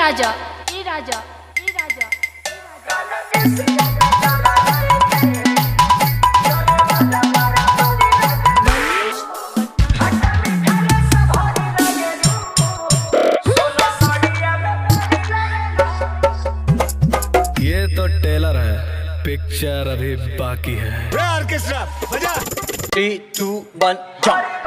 राजा ए राजा ए राजा। ये तो टेलर है पिक्चर अभी बाकी है। ऑर्केस्ट्रा बजा। Three two one jump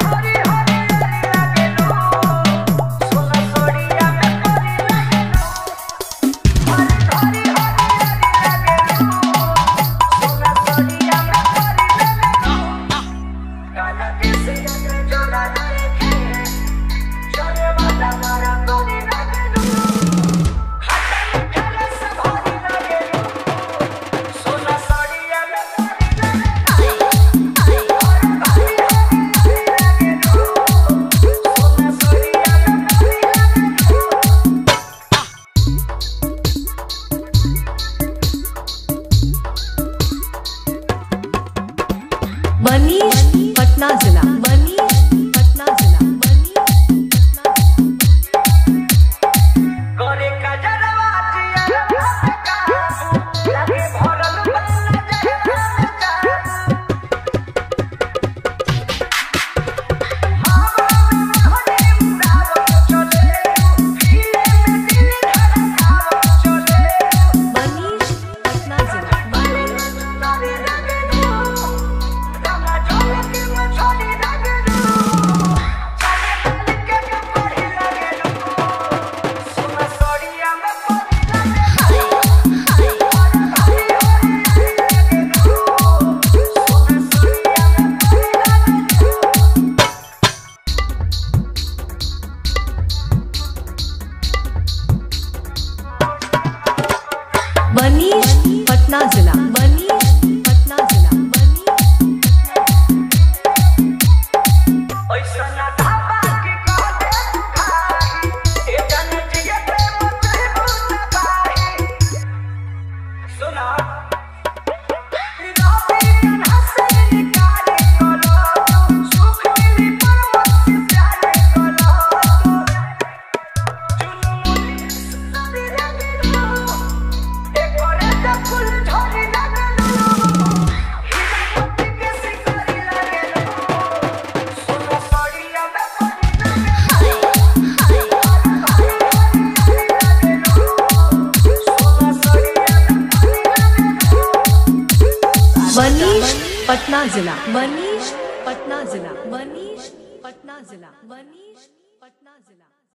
Manish Patna जिला। मनीष पटना जिला। मनीष पटना जिला सुना पटना जिला मनीष पटना जिला मनीष पटना जिला मनीष।